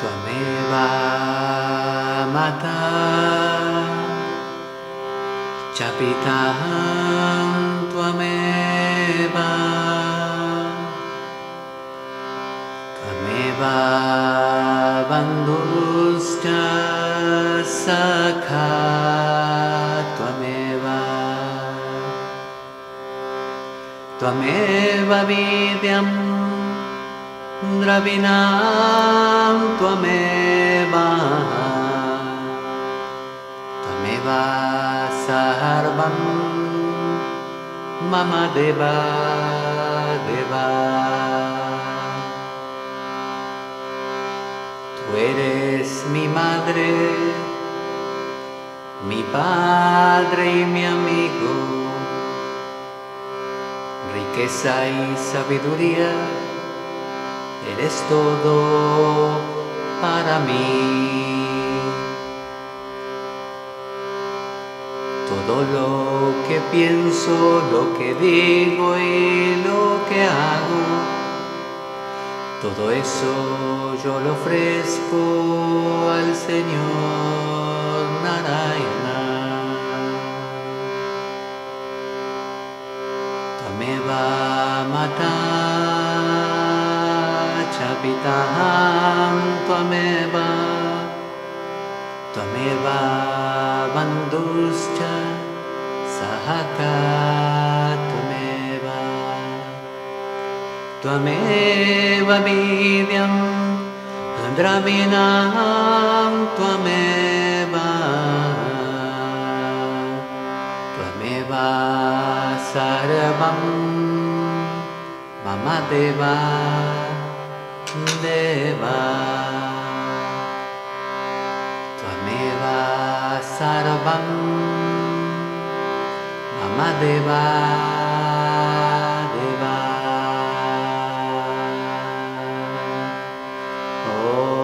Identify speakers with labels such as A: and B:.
A: त्वमेव माता। च पिता त्वमेव। त्वमेव बन्धुश्च सखा। त्वमेव। त्वमेव वीर्यम् द्रविणा cuanto ameva Tameva sarvam mama deva deva Tú eres mi madre mi padre y mi amigo. Riqueza y sabiduría eres todo para mí. Todo lo que pienso, lo que digo y lo que hago, todo eso yo lo ofrezco al Señor Narayana. Tameva mata chapitaham tvameva Tvameva bandhuscha sahaka tvameva त्वमेव। वीर्यं द्रविणां त्वमेव। त्वमेव सर्वं मम देवा देवा त्वमेव सर्वं मम देवा देवा ओ